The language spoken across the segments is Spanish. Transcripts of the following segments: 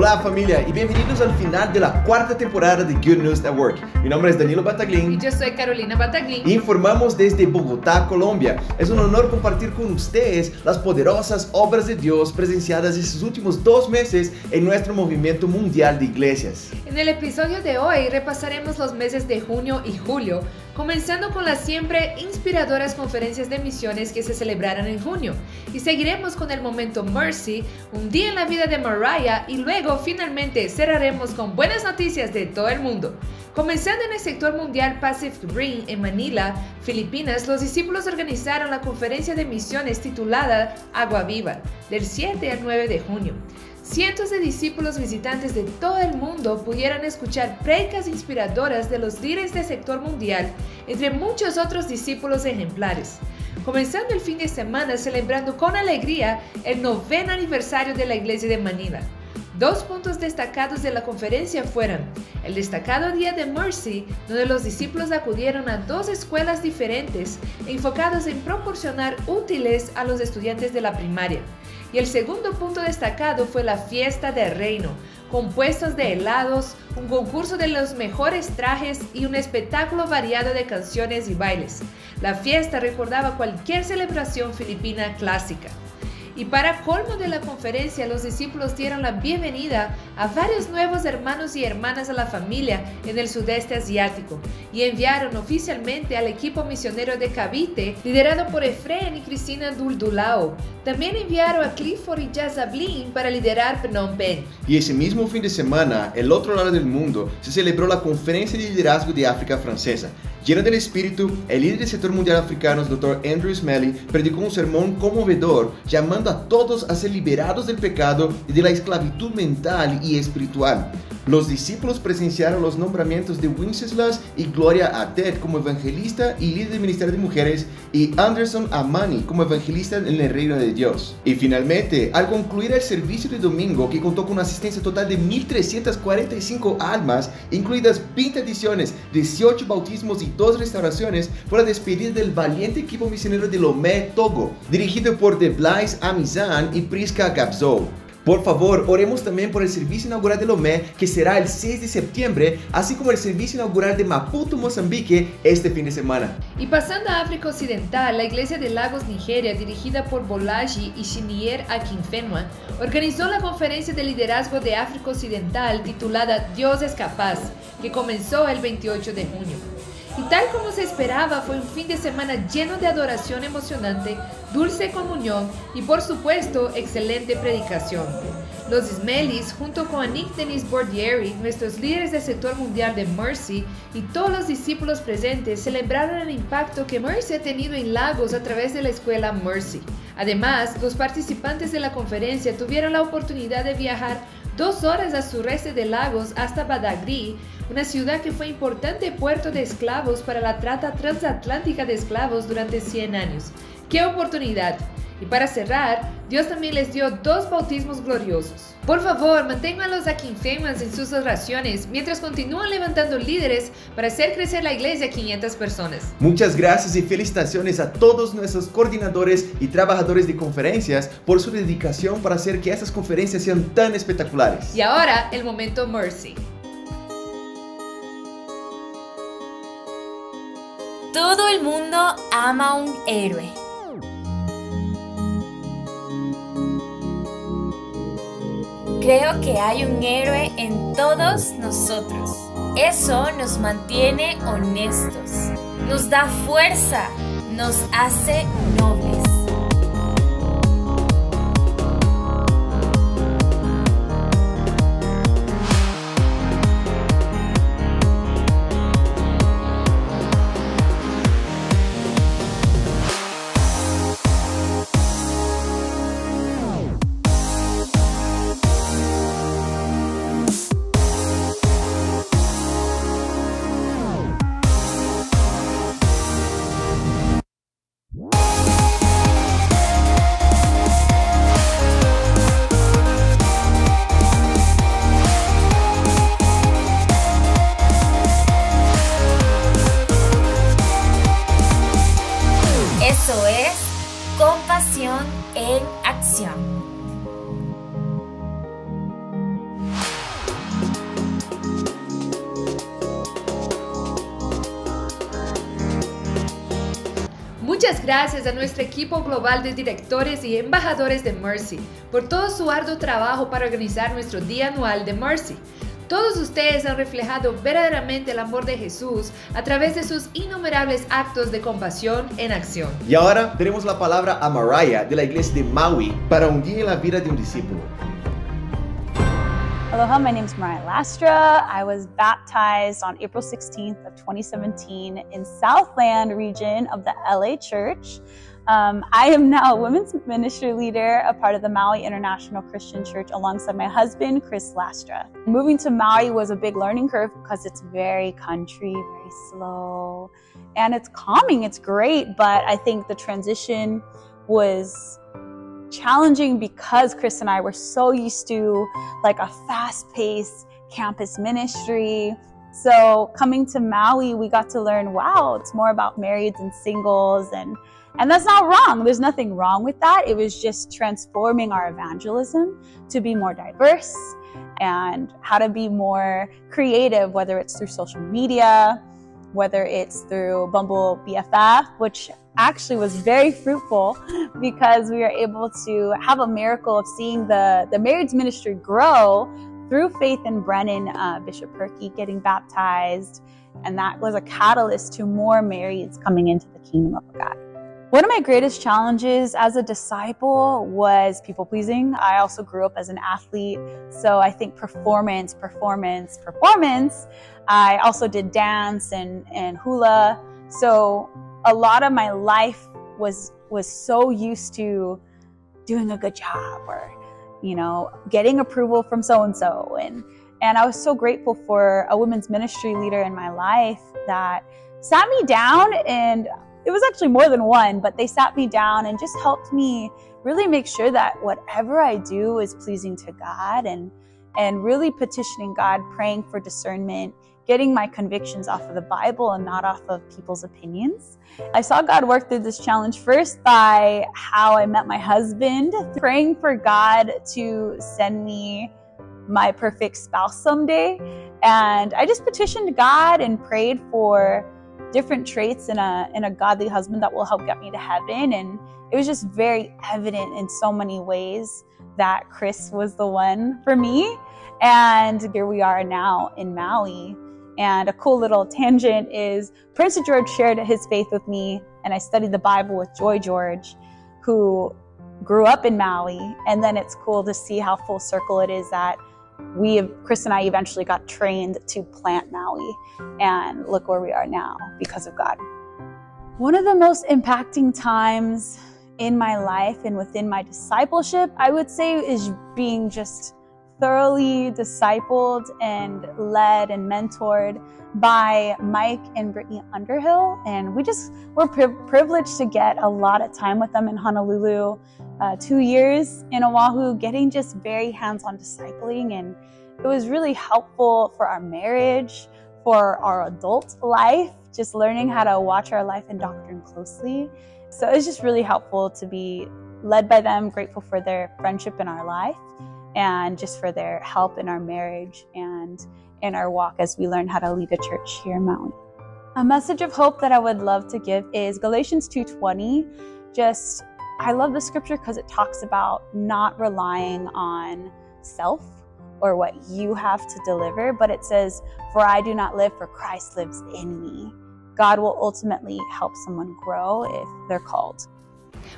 Hola familia y bienvenidos al final de la cuarta temporada de Good News Network. Mi nombre es Danilo Bataglin. Y yo soy Carolina Bataglin. Informamos desde Bogotá, Colombia. Es un honor compartir con ustedes las poderosas obras de Dios presenciadas estos últimos dos meses en nuestro movimiento mundial de iglesias. En el episodio de hoy repasaremos los meses de junio y julio, comenzando con las siempre inspiradoras conferencias de misiones que se celebraron en junio. Y seguiremos con el momento Mercy, un día en la vida de Mariah y luego finalmente, cerraremos con buenas noticias de todo el mundo. Comenzando en el sector mundial Pacific Rim en Manila, Filipinas, los discípulos organizaron la conferencia de misiones titulada Agua Viva, del 7 al 9 de junio. Cientos de discípulos visitantes de todo el mundo pudieron escuchar precas inspiradoras de los líderes del sector mundial, entre muchos otros discípulos ejemplares. Comenzando el fin de semana celebrando con alegría el noveno aniversario de la iglesia de Manila. Dos puntos destacados de la conferencia fueron el destacado Día de Mercy, donde los discípulos acudieron a dos escuelas diferentes enfocados en proporcionar útiles a los estudiantes de la primaria. Y el segundo punto destacado fue la fiesta del reino, compuestos de helados, un concurso de los mejores trajes y un espectáculo variado de canciones y bailes. La fiesta recordaba cualquier celebración filipina clásica. Y para colmo de la conferencia, los discípulos dieron la bienvenida a varios nuevos hermanos y hermanas a la familia en el sudeste asiático y enviaron oficialmente al equipo misionero de Cavite, liderado por Efraín y Cristina Duldulao. También enviaron a Clifford y Jazablin para liderar Phnom Penh. Y ese mismo fin de semana, el otro lado del mundo, se celebró la Conferencia de Liderazgo de África Francesa. Lleno del espíritu, el líder del sector mundial africano, Dr. Andrew Smelly, predicó un sermón conmovedor llamando a todos a ser liberados del pecado y de la esclavitud mental y espiritual. Los discípulos presenciaron los nombramientos de Wenceslas y Gloria Atet como evangelista y líder del Ministerio de Mujeres y Anderson Amani como evangelista en el reino de Dios. Y finalmente, al concluir el servicio de domingo que contó con una asistencia total de 1.345 almas, incluidas 20 ediciones, 18 bautismos y 2 restauraciones, fue la despedida del valiente equipo misionero de Lomé, Togo, dirigido por De Blaise Amizan y Priska Gabzo. Por favor, oremos también por el servicio inaugural de Lomé, que será el 6 de septiembre, así como el servicio inaugural de Maputo, Mozambique, este fin de semana. Y pasando a África Occidental, la Iglesia de Lagos, Nigeria, dirigida por Bolaji y Shinier Akinfenwa, organizó la conferencia de liderazgo de África Occidental titulada Dios es capaz, que comenzó el 28 de junio. Y tal como se esperaba, fue un fin de semana lleno de adoración emocionante, dulce comunión y por supuesto excelente predicación. Los Ismelis, junto con Nick Denis Bordieri, nuestros líderes del sector mundial de Mercy y todos los discípulos presentes celebraron el impacto que Mercy ha tenido en Lagos a través de la escuela Mercy. Además, los participantes de la conferencia tuvieron la oportunidad de viajar dos horas a sureste de Lagos hasta Badagry, una ciudad que fue importante puerto de esclavos para la trata transatlántica de esclavos durante 100 años. ¡Qué oportunidad! Y para cerrar, Dios también les dio dos bautismos gloriosos. Por favor, manténganlos aquí infemas en sus oraciones mientras continúan levantando líderes para hacer crecer la iglesia a 500 personas. Muchas gracias y felicitaciones a todos nuestros coordinadores y trabajadores de conferencias por su dedicación para hacer que estas conferencias sean tan espectaculares. Y ahora, el momento Mercy. Todo el mundo ama a un héroe. Creo que hay un héroe en todos nosotros. Eso nos mantiene honestos, nos da fuerza, nos hace nobles. En acción. Muchas gracias a nuestro equipo global de directores y embajadores de Mercy por todo su arduo trabajo para organizar nuestro Día Anual de Mercy. Todos ustedes han reflejado verdaderamente el amor de Jesús a través de sus innumerables actos de compasión en acción. Y ahora tenemos la palabra a Mariah de la iglesia de Maui para un día en la vida de un discípulo. Aloha, my name is Mariah Lastra. I was baptized on April 16th of 2017 in Southland region of the LA Church. Um, I am now a women's ministry leader, a part of the Maui International Christian Church alongside my husband, Chris Lastra. Moving to Maui was a big learning curve because it's very country, very slow, and it's calming. It's great, but I think the transition was challenging because Chris and I were so used to like a fast paced campus ministry. So coming to Maui, we got to learn, wow, it's more about marrieds and singles and and that's not wrong. There's nothing wrong with that. It was just transforming our evangelism to be more diverse and how to be more creative, whether it's through social media, whether it's through Bumble BFF, which actually was very fruitful because we were able to have a miracle of seeing the, the marriage ministry grow through Faith and Brennan, uh, Bishop Perky getting baptized. And that was a catalyst to more marrieds coming into the kingdom of God. One of my greatest challenges as a disciple was people pleasing. I also grew up as an athlete, so I think performance, performance, performance. I also did dance and, and hula. So a lot of my life was was so used to doing a good job or you know getting approval from so and so and and I was so grateful for a women's ministry leader in my life that sat me down and it was actually more than one, but they sat me down and just helped me really make sure that whatever I do is pleasing to God and and really petitioning God, praying for discernment, getting my convictions off of the Bible and not off of people's opinions. I saw God work through this challenge first by how I met my husband, praying for God to send me my perfect spouse someday. And I just petitioned God and prayed for different traits in a in a godly husband that will help get me to heaven. And it was just very evident in so many ways that Chris was the one for me. And here we are now in Maui. And a cool little tangent is Prince George shared his faith with me and I studied the Bible with Joy George who grew up in Maui. And then it's cool to see how full circle it is that we, Chris and I, eventually got trained to plant Maui, and look where we are now because of God. One of the most impacting times in my life and within my discipleship, I would say, is being just thoroughly discipled and led and mentored by Mike and Brittany Underhill. And we just were pri- privileged to get a lot of time with them in Honolulu, uh, two years in Oahu, getting just very hands on discipling. And it was really helpful for our marriage, for our adult life, just learning how to watch our life and doctrine closely. So it was just really helpful to be led by them, grateful for their friendship in our life and just for their help in our marriage and in our walk as we learn how to lead a church here in Maui. A message of hope that I would love to give is Galatians 2:20. Just I love the scripture because it talks about not relying on self or what you have to deliver, but it says, "For I do not live, for Christ lives in me." God will ultimately help someone grow if they're called.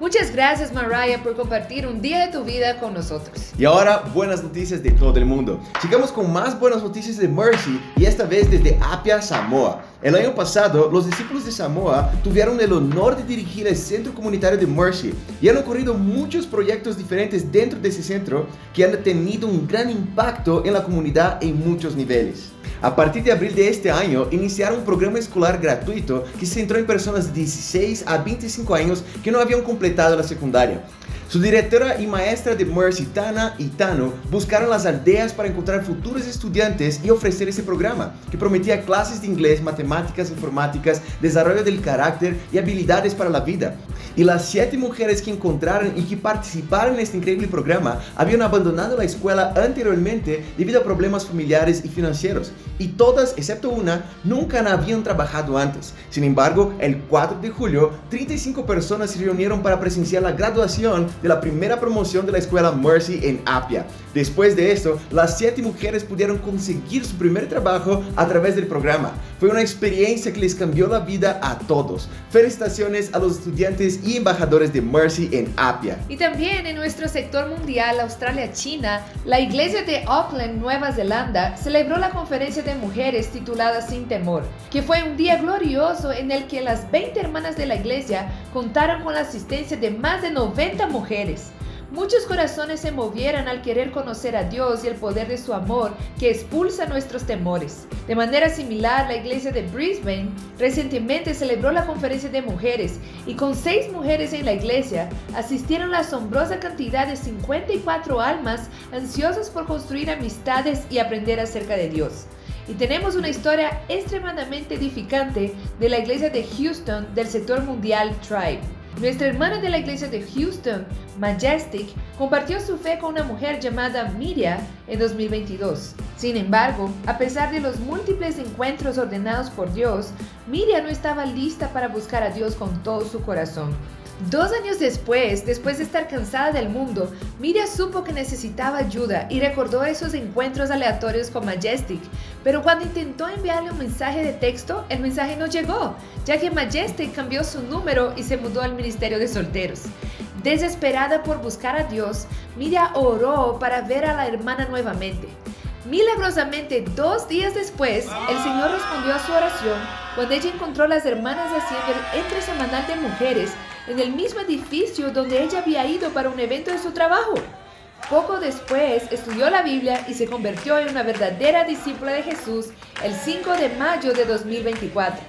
Muchas gracias Mariah por compartir un día de tu vida con nosotros. Y ahora, buenas noticias de todo el mundo. Sigamos con más buenas noticias de Mercy y esta vez desde Apia, Samoa. El año pasado, los discípulos de Samoa tuvieron el honor de dirigir el centro comunitario de Mercy y han ocurrido muchos proyectos diferentes dentro de ese centro que han tenido un gran impacto en la comunidad en muchos niveles. A partir de abril de este año, iniciaron un programa escolar gratuito que se centró en personas de 16 a 25 años que no habían completado la secundaria. Su directora y maestra de Mercy, Tana y Tano, buscaron las aldeas para encontrar futuros estudiantes y ofrecer ese programa, que prometía clases de inglés, matemáticas, informáticas, desarrollo del carácter y habilidades para la vida. Y las siete mujeres que encontraron y que participaron en este increíble programa habían abandonado la escuela anteriormente debido a problemas familiares y financieros, y todas, excepto una, nunca habían trabajado antes. Sin embargo, el 4 de julio, 35 personas se reunieron para presenciar la graduación de la primera promoción de la escuela Mercy en Apia. Después de esto, las siete mujeres pudieron conseguir su primer trabajo a través del programa. Fue una experiencia que les cambió la vida a todos. Felicitaciones a los estudiantes y embajadores de Mercy en Apia. Y también en nuestro sector mundial Australia-China, la iglesia de Auckland, Nueva Zelanda, celebró la conferencia de mujeres titulada Sin Temor, que fue un día glorioso en el que las 20 hermanas de la iglesia contaron con la asistencia de más de 90 mujeres. Muchos corazones se movieron al querer conocer a Dios y el poder de su amor que expulsa nuestros temores. De manera similar, la iglesia de Brisbane recientemente celebró la conferencia de mujeres y con seis mujeres en la iglesia asistieron la asombrosa cantidad de 54 almas ansiosas por construir amistades y aprender acerca de Dios. Y tenemos una historia extremadamente edificante de la iglesia de Houston del sector mundial Tribe. Nuestra hermana de la iglesia de Houston, Majestic, compartió su fe con una mujer llamada Miria en 2022. Sin embargo, a pesar de los múltiples encuentros ordenados por Dios, Miria no estaba lista para buscar a Dios con todo su corazón. Dos años después, después de estar cansada del mundo, Miria supo que necesitaba ayuda y recordó esos encuentros aleatorios con Majestic, pero cuando intentó enviarle un mensaje de texto, el mensaje no llegó, ya que Majestic cambió su número y se mudó al Ministerio de Solteros. Desesperada por buscar a Dios, Miria oró para ver a la hermana nuevamente. Milagrosamente, dos días después, el Señor respondió a su oración cuando ella encontró a las hermanas haciendo el entre semanal de mujeres en el mismo edificio donde ella había ido para un evento de su trabajo. Poco después estudió la Biblia y se convirtió en una verdadera discípula de Jesús el 5 de mayo de 2024.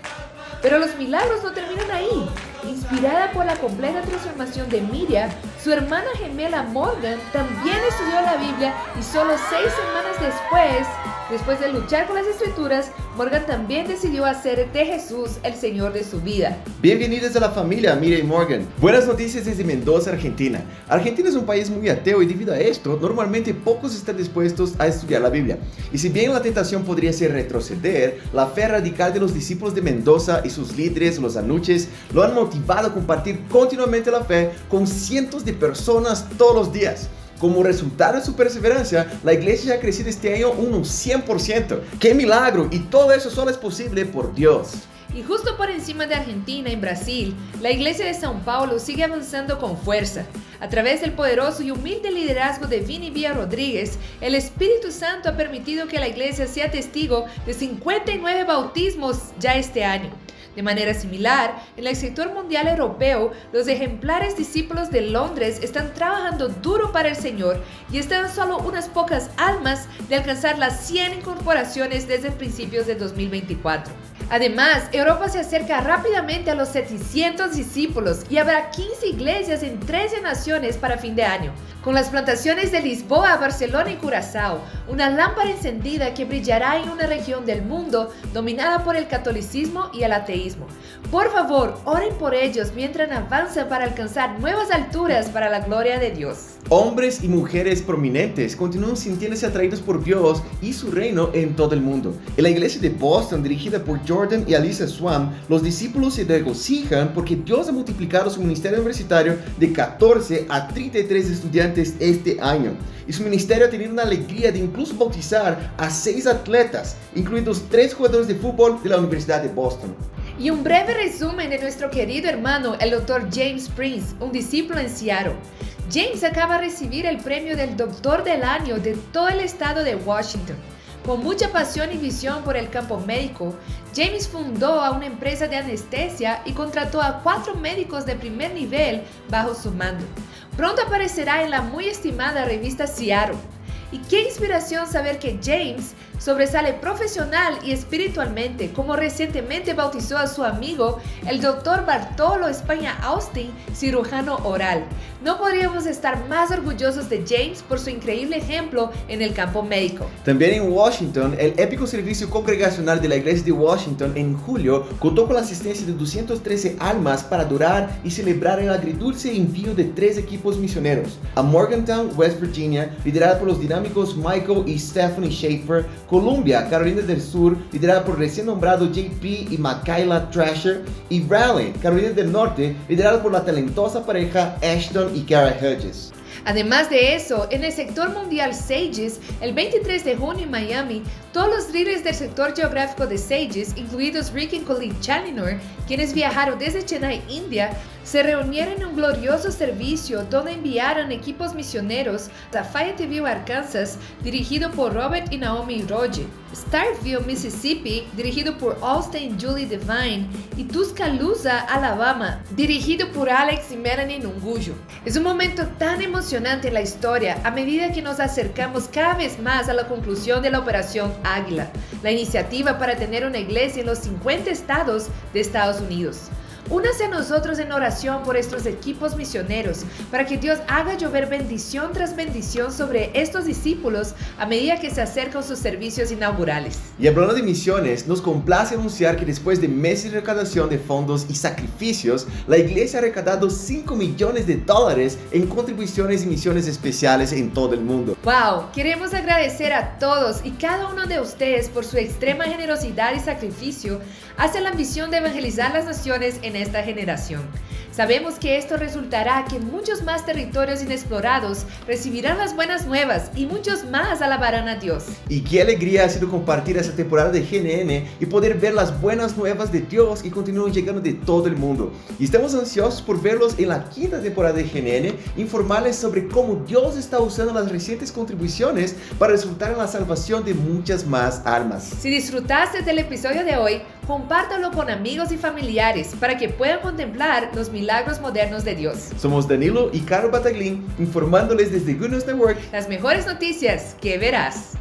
Pero los milagros no terminan ahí. Inspirada por la completa transformación de Miriam, su hermana gemela Morgan también estudió la Biblia y solo seis semanas después, después de luchar con las escrituras, Morgan también decidió hacer de Jesús el Señor de su vida. Bienvenidos a la familia y Morgan. Buenas noticias desde Mendoza, Argentina. Argentina es un país muy ateo y debido a esto, normalmente pocos están dispuestos a estudiar la Biblia. Y si bien la tentación podría ser retroceder, la fe radical de los discípulos de Mendoza y sus líderes, los anuches, lo han motivado a compartir continuamente la fe con cientos de personas todos los días. Como resultado de su perseverancia, la iglesia ha crecido este año un 100%. ¡Qué milagro! Y todo eso solo es posible por Dios. Y justo por encima de Argentina, en Brasil, la iglesia de São Paulo sigue avanzando con fuerza. A través del poderoso y humilde liderazgo de Vini Villa Rodríguez, el Espíritu Santo ha permitido que la iglesia sea testigo de 59 bautismos ya este año. De manera similar, en el sector mundial europeo, los ejemplares discípulos de Londres están trabajando duro para el Señor y están solo unas pocas almas de alcanzar las 100 incorporaciones desde principios de 2024. Además, Europa se acerca rápidamente a los 700 discípulos y habrá 15 iglesias en 13 naciones para fin de año. Con las plantaciones de Lisboa, Barcelona y Curazao, una lámpara encendida que brillará en una región del mundo dominada por el catolicismo y el ateísmo. Por favor, oren por ellos mientras avanzan para alcanzar nuevas alturas para la gloria de Dios. Hombres y mujeres prominentes continúan sintiéndose atraídos por Dios y su reino en todo el mundo. En la iglesia de Boston, dirigida por Jordan y Alicia Swan, los discípulos se regocijan porque Dios ha multiplicado su ministerio universitario de 14 a 33 estudiantes este año. Y su ministerio ha tenido una alegría de incluso bautizar a 6 atletas, incluidos 3 jugadores de fútbol de la Universidad de Boston. Y un breve resumen de nuestro querido hermano, el doctor James Prince, un discípulo en Seattle. James acaba de recibir el premio del Doctor del Año de todo el estado de Washington. Con mucha pasión y visión por el campo médico, James fundó a una empresa de anestesia y contrató a cuatro médicos de primer nivel bajo su mando. Pronto aparecerá en la muy estimada revista Seattle. Y qué inspiración saber que James sobresale profesional y espiritualmente, como recientemente bautizó a su amigo, el doctor Bartolo España Austin, cirujano oral. No podríamos estar más orgullosos de James por su increíble ejemplo en el campo médico. También en Washington, el épico servicio congregacional de la iglesia de Washington en julio contó con la asistencia de 213 almas para adorar y celebrar el agridulce envío de tres equipos misioneros a Morgantown, West Virginia, liderada por los dinámicos Michael y Stephanie Schaefer, Columbia, Carolina del Sur, liderada por recién nombrado JP y Michaela Trasher, y Raleigh, Carolina del Norte, liderada por la talentosa pareja Ashton y Kara Hedges. Además de eso, en el sector mundial Sages, el 23 de junio en Miami, todos los líderes del sector geográfico de Sages, incluidos Rick y Colleen Challinor, quienes viajaron desde Chennai, India, se reunieron en un glorioso servicio donde enviaron equipos misioneros a Fayetteville, Arkansas, dirigido por Robert y Naomi Roger, Starkville, Mississippi, dirigido por Austin Julie Devine, y Tuscaloosa, Alabama, dirigido por Alex y Melanie Nunguyo. Es un momento tan emocionante en la historia a medida que nos acercamos cada vez más a la conclusión de la Operación Águila, la iniciativa para tener una iglesia en los 50 estados de Estados Unidos. Únase a nosotros en oración por estos equipos misioneros, para que Dios haga llover bendición tras bendición sobre estos discípulos a medida que se acercan sus servicios inaugurales. Y hablando de misiones, nos complace anunciar que después de meses de recaudación de fondos y sacrificios, la iglesia ha recaudado 5 millones de dólares en contribuciones y misiones especiales en todo el mundo. ¡Wow! Queremos agradecer a todos y cada uno de ustedes por su extrema generosidad y sacrificio hacia la ambición de evangelizar las naciones en esta generación. Sabemos que esto resultará que muchos más territorios inexplorados recibirán las buenas nuevas y muchos más alabarán a Dios. Y qué alegría ha sido compartir esta temporada de GNN y poder ver las buenas nuevas de Dios que continúan llegando de todo el mundo. Y estamos ansiosos por verlos en la quinta temporada de GNN, informarles sobre cómo Dios está usando las recientes contribuciones para resultar en la salvación de muchas más almas. Si disfrutaste del episodio de hoy, compártalo con amigos y familiares para que puedan contemplar los milagros modernos de Dios. Somos Danilo y Caro Bataglín informándoles desde Goodness Network Las mejores noticias que verás.